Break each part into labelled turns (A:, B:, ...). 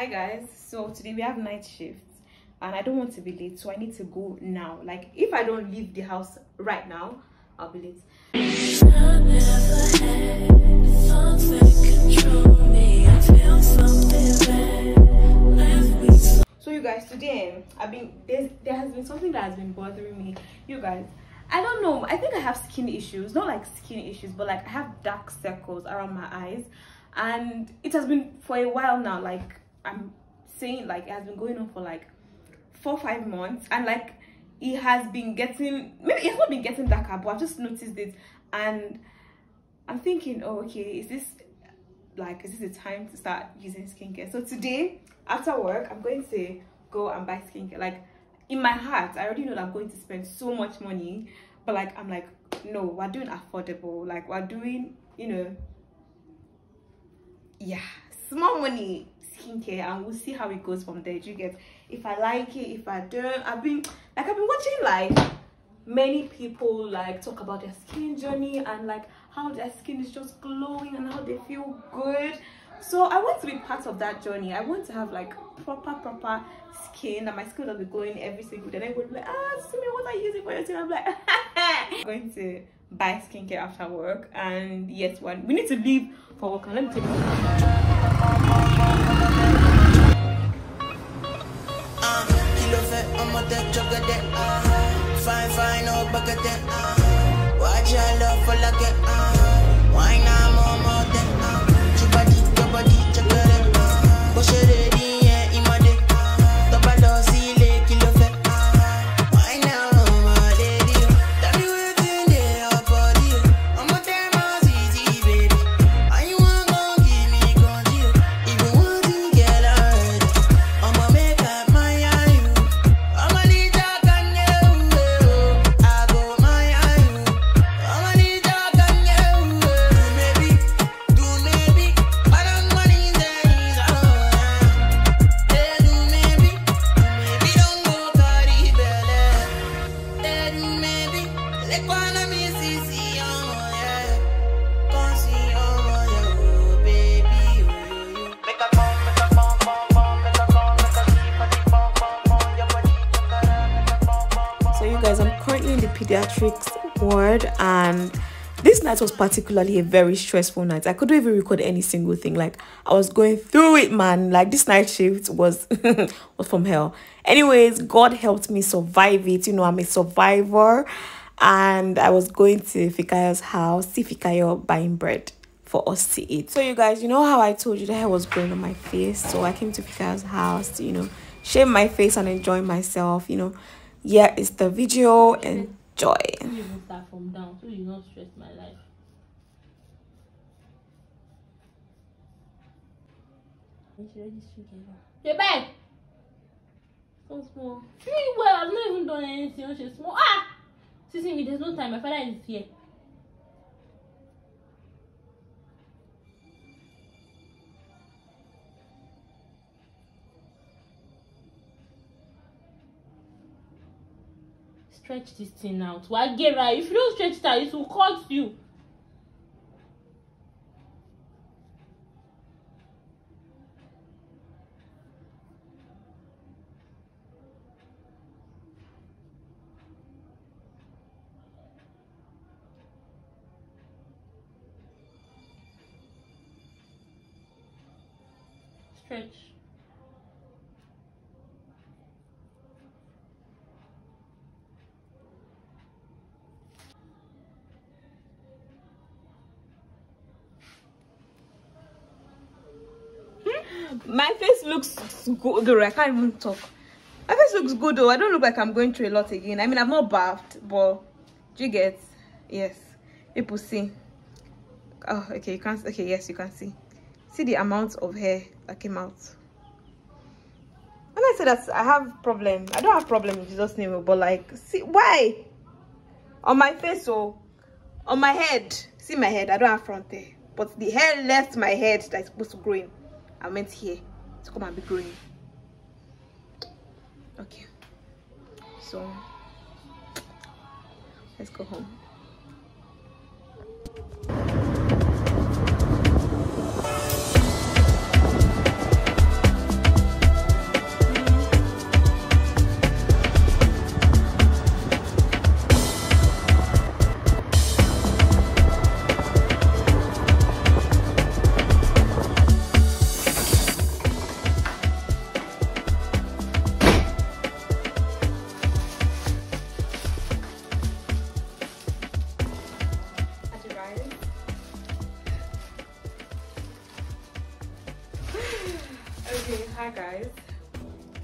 A: hi guys. So today we have night shift and i don't want to be late so i need to go now. Like if i don't leave the house right now i'll be late. So you guys today i've been there has been something that has been bothering me. You guys i don't know. I think i have skin issues. Not like skin issues but like i have dark circles around my eyes and it has been for a while now like i'm saying like it has been going on for like four five months. And like it has been getting maybe it's not been getting darker but i've just noticed it. And i'm thinking oh okay is this like is this the time to start using skincare? So today after work i'm going to go and buy skincare. Like in my heart i already know that i'm going to spend so much money. But like i'm like no we're doing affordable. Like we're doing you know yeah small money skincare and we'll see how it goes from there. Do you get if i like it if i don't i've been like i've been watching like many people like talk about their skin journey and like how their skin is just glowing and how they feel good. So i want to be part of that journey. I want to have like proper proper skin and my skin will be glowing every single day. And everyone will be like ah me what are you using for your skin? I'm like i'm going to buy skincare after work. And yes one we need to leave for work. And let me take
B: Fine, fine, no bucket. Uh, watch your love for like.
A: Night was particularly a very stressful night. I couldn't even record any single thing. Like i was going through it man. Like this night shift was was from hell. Anyways god helped me survive it. You know i'm a survivor. And i was going to fikayo's house. See fikayo buying bread for us to eat. So you guys you know how i told you the hair was growing on my face? So i came to fikayo's house to you know shave my face and enjoy myself you know. Yeah it's the video. Enjoy.
C: Start from down, so you not stress my life. Really well, I've not even done anything. She's small. Ah! See, see me, there's no time. Here. Stretch this thing out. Why get right? If you don't stretch it out, it will cut you. Stretch. Hmm?
A: my face looks good. Though i can't even talk. My face looks good though. I don't look like i'm going through a lot again. I mean i'm not bathed but do you get? Yes. People see. Oh okay you can't okay yes you can see see the amount of hair that came out. When i say that i have problem. I don't have problem with jesus name but like see why? On my face oh. On my head. See my head i don't have front hair. But the hair left my head that's supposed to grow in i meant here to come and be growing. Okay. So let's go home hi guys.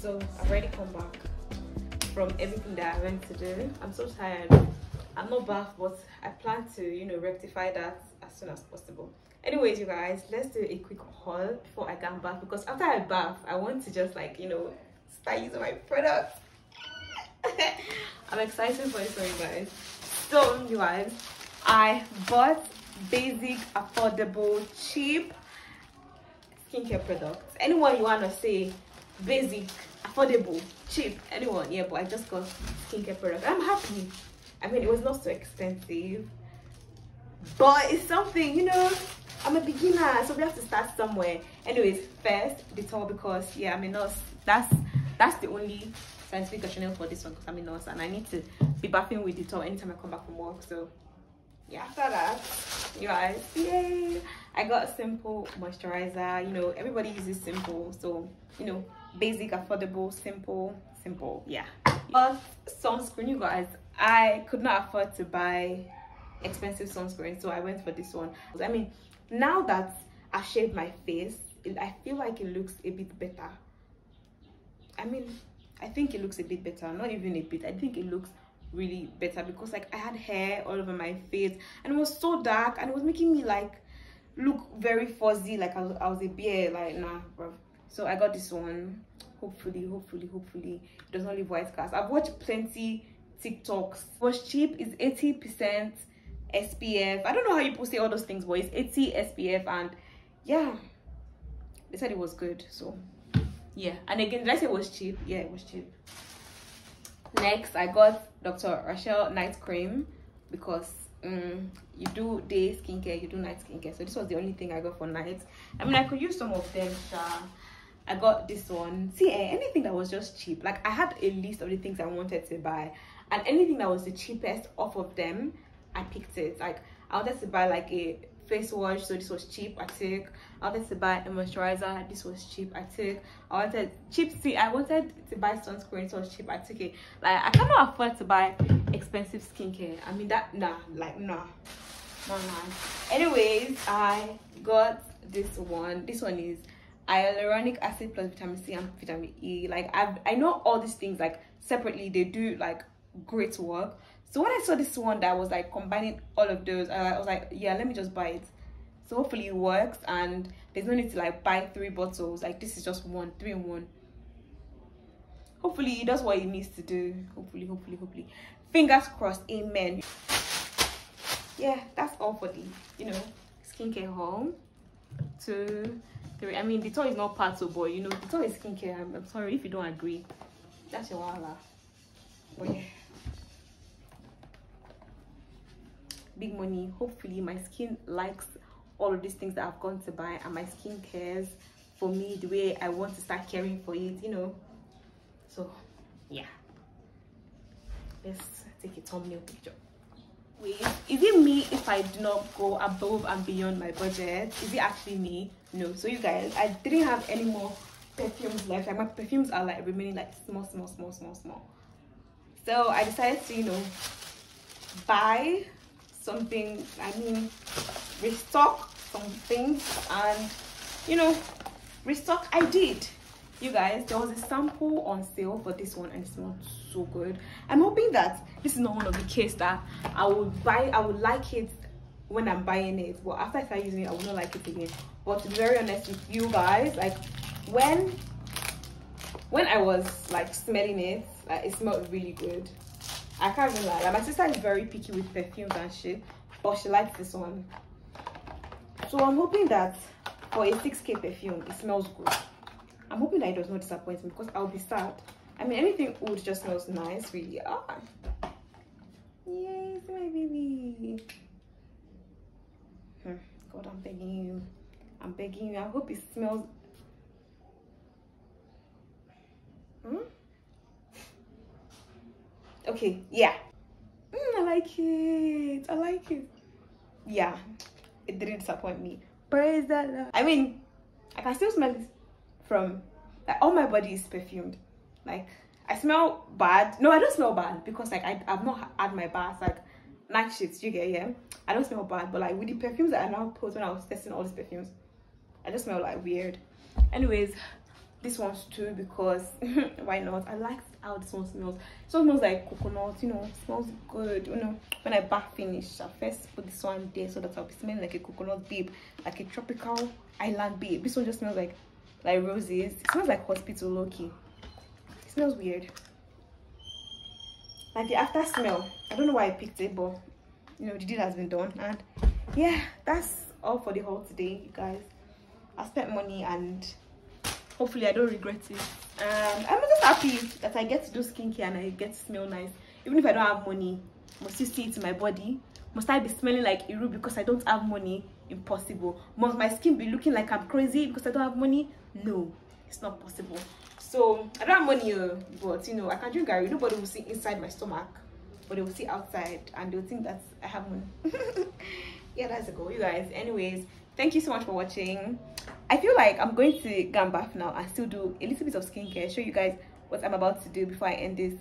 A: So i've already come back from everything that i went to do. I'm so tired. I'm not bath but i plan to you know rectify that as soon as possible. Anyways you guys let's do a quick haul before i come back because after i bath i want to just like you know start using my products. I'm excited for this one you guys. So you guys i bought basic affordable cheap skincare products. Anyone you want to say basic affordable cheap anyone yeah but i just got skincare products i'm happy. I mean it was not so expensive but it's something you know i'm a beginner so we have to start somewhere. Anyways first Dettol because yeah i'm a nurse. That's that's the only scientific rationale for this one because i'm a nurse and i need to be bathing with Dettol anytime i come back from work so yeah after that you guys. Yay. I got a simple moisturizer. You know everybody uses simple so you know basic affordable simple simple. Yeah. But sunscreen you guys. I could not afford to buy expensive sunscreen so i went for this one. I mean now that i shaved my face it, i feel like it looks a bit better. I mean i think it looks a bit better. Not even a bit. I think it looks really better because like i had hair all over my face and it was so dark and it was making me like look very fuzzy like i was, I was a bear like nah bro so i got this one. Hopefully hopefully hopefully it does not leave white cast i've watched plenty tiktoks. It was cheap. It's 80 percent spf i don't know how you people say all those things but it's 80 spf and yeah. They said it was good so yeah. And again did i say it was cheap? Yeah it was cheap next i got dr rashel night cream because um, you do day skincare you do night skincare. So this was the only thing i got for night. I mean i could use some of them sha. i got this one. See eh, anything that was just cheap. Like i had a list of the things i wanted to buy. And anything that was the cheapest off of them i picked it. Like i wanted to buy like a face wash so this was cheap i took. I wanted to buy a moisturizer this was cheap i took. I wanted cheap see i wanted to buy sunscreen so it was cheap i took it. Like i cannot afford to buy expensive skincare. I mean that nah like nah. Nah, nah. anyways i got this one. This one is hyaluronic acid plus vitamin c and vitamin e. Like i i know all these things like separately they do like great work so when i saw this one that was like combining all of those i was like yeah let me just buy it. So hopefully it works and there's no need to like buy three bottles. Like this is just one three in one. Hopefully it does what it needs to do. Hopefully hopefully hopefully. Fingers crossed. Amen. Yeah that's all for the you know skincare haul two three. I mean the toy is not part of boy you know the toy is skincare. I'm, I'm sorry if you don't agree. That's your wala but yeah big money. Hopefully my skin likes all of these things that i've gone to buy and my skin cares for me the way i want to start caring for it you know? So yeah. Let's take a thumbnail picture. Wait is it me if i do not go above and beyond my budget? Is it actually me? No. So you guys i didn't have any more perfumes left. Like my perfumes are like remaining like small small small small small. So i decided to you know buy something i mean restock some things and you know restock i did. You guys there was a sample on sale for this one and it smelled so good. I'm hoping that this is not one of the case that i would buy i would like it when i'm buying it but after i start using it i will not like it again. But to be very honest with you guys like when when i was like smelling it like it smelled really good i can't even lie. Like my sister is very picky with perfumes and shit but she likes this one. So i'm hoping that for a 6k perfume it smells good. I'm hoping that it does not disappoint me because i'll be sad. I mean anything oud just smells nice really. Ah. It's my baby. Hmm. god i'm begging you. I'm begging you. I hope it smells. Hmm? Okay yeah. Mm, i like it. I like it. Yeah. It didn't disappoint me. Praise lord. I mean i can still smell it from like all my body is perfumed. Like i smell bad. No i don't smell bad because like I, i've not had my bath like night you get yeah? I don't smell bad but like with the perfumes that i now put when i was testing all these perfumes i just smell like weird. Anyways this one's too because why not? I like how this one smells. This one smells like coconut you know smells good you know. When i bath finish i first put this one there so that i'll be smelling like a coconut babe like a tropical island babe. This one just smells like like roses. It smells like hospital low-key. It smells weird. Like the after smell i don't know why i picked it but you know the deal has been done. And yeah that's all for the haul today you guys. I spent money and hopefully i don't regret it um i'm just happy that i get to do skincare and i get to smell nice. Even if i don't have money must you see it in my body. Must i be smelling like iru because i don't have money? Impossible. Must my skin be looking like i'm crazy because i don't have money? No it's not possible. So i don't have money uh, but you know i can drink garri nobody will see inside my stomach but they will see outside and they'll think that i have money. Yeah that's a goal you guys. Anyways thank you so much for watching i feel like i'm going to go and bath now and still do a little bit of skincare show you guys what i'm about to do before i end this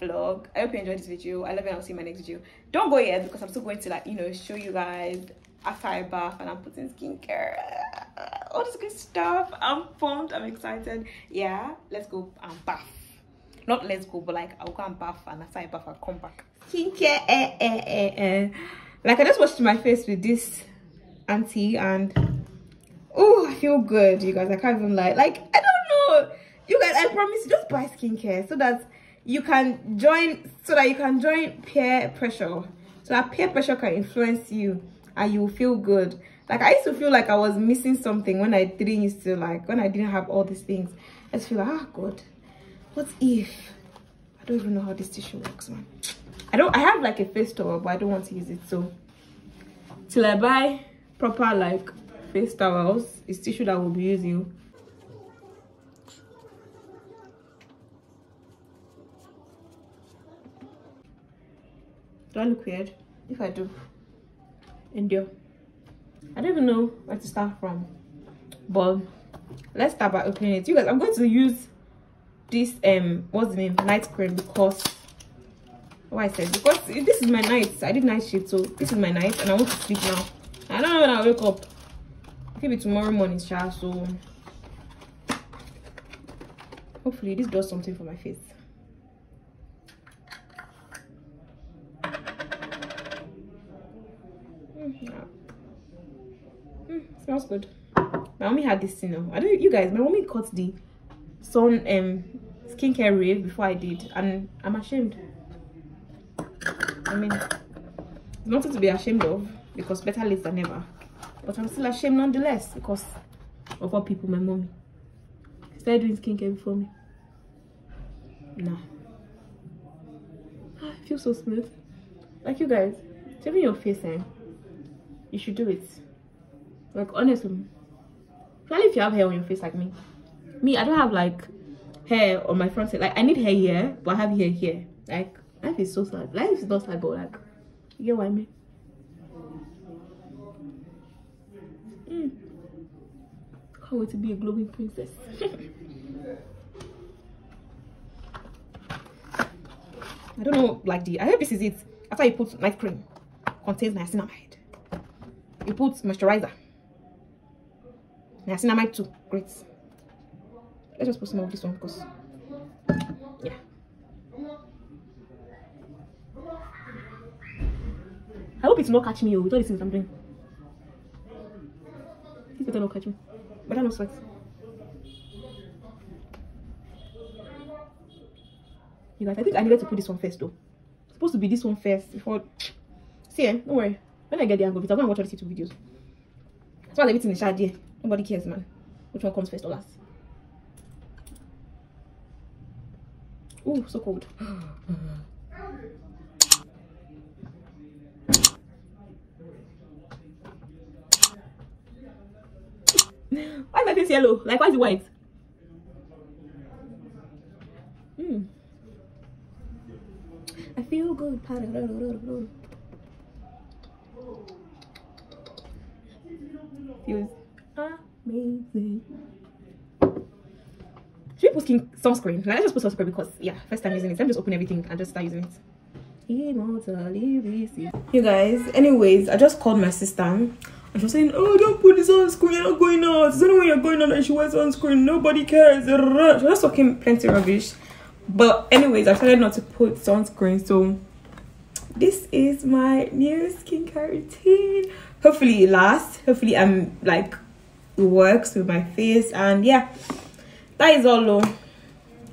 A: vlog. I hope you enjoyed this video. I love you and i'll see you in my next video. Don't go yet because i'm still going to like you know show you guys after i bath and i'm putting skincare. All this good stuff. I'm pumped. I'm excited. Yeah let's go and bath. Not let's go but like i'll go and bath and after i bath i'll come back. Skincare eh, eh, eh, eh. like i just washed my face with this auntie and feel good you guys. I can't even lie. Like i don't know. You guys i promise you just buy skincare so that you can join so that you can join peer pressure. So that peer pressure can influence you and you feel good. Like i used to feel like i was missing something when i didn't used to like when i didn't have all these things. I just feel like ah god what if? I don't even know how this tissue works man. I don't i have like a face towel but i don't want to use it so till i buy proper like face towels. It's tissue that we'll be using. Do i look weird? If i do. Endure i don't even know where to start from. But let's start by opening it. You guys i'm going to use this um what's the name? Night cream because what i said because this is my night. I did night shift so this is my night and i want to sleep now. I don't know when i wake up maybe tomorrow morning child so hopefully this does something for my face. Mm, yeah. Mm, smells good. My mommy had this you know i don't you guys my mommy cut the sun um skincare rave before i did and i'm ashamed. I mean it's nothing to be ashamed of because better late than never but i'm still ashamed nonetheless because of what people my mommy started doing skincare before me. Nah. I feel so smooth. Like you guys tell me your face eh? you should do it. Like honestly especially if you have hair on your face like me. Me i don't have like hair on my front like i need hair here but i have hair here. Like life is so sad. Life is not sad but like you get what i mean to be a glowing princess. I don't know like the i hope this is it. After you put night cream contains niacinamide. You put moisturizer. Niacinamide too great. Let's just put some of this one because yeah. I hope it's not catching me oh, with all these things i'm doing. This better not catch me but i no sweat you guys i think i needed to put this one first though. It's supposed to be this one first before see eh, don't worry. When i get the angle i'm gonna watch all these youtube videos. As well as everything is shot there nobody cares man. Which one comes first or last? Oh so cold why is my face yellow like why is it white mm. i feel good feels amazing. Should we put skin sunscreen? Like, let's just put sunscreen because yeah, first time using it. Let me just open everything and just start using it. You guys, anyways, I just called my sister. And she was saying, Oh, don't put this on screen, you're not going out. It's only when you're going out that she wears sunscreen. Nobody cares. She was talking plenty rubbish. But anyways, I started not to put sunscreen, so this is my new skincare routine. Hopefully it lasts. Hopefully I'm like it works with my face and yeah. That is all.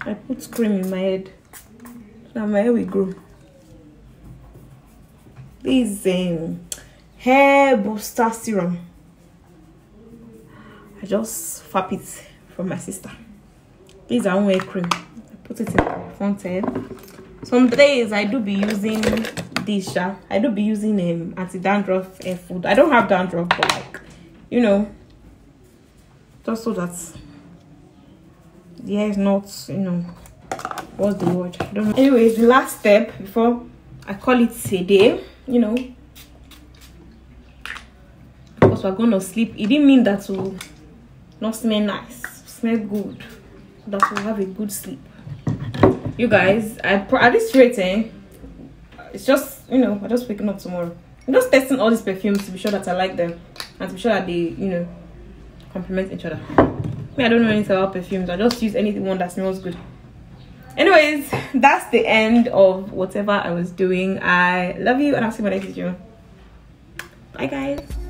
A: I put cream in my head. Now my hair will grow. This um hair booster serum. I just fap it from my sister. This is a hair cream. I put it in my front head. Some days I do be using this. Yeah, I do be using um anti-dandruff hair food. I don't have dandruff, but like you know, just so that the hair is not you know what's the word anyways the last step before i call it a day you know we're gonna sleep it didn't mean that will not smell nice smell good that we'll have a good sleep. You guys i at this rate eh, it's just you know i'm just waking up tomorrow. I'm just testing all these perfumes to be sure that i like them and to be sure that they you know complement each other. Me i don't know anything about perfumes i just use anyone that smells good. Anyways that's the end of whatever i was doing. I love you and i'll see you my next video. Bye guys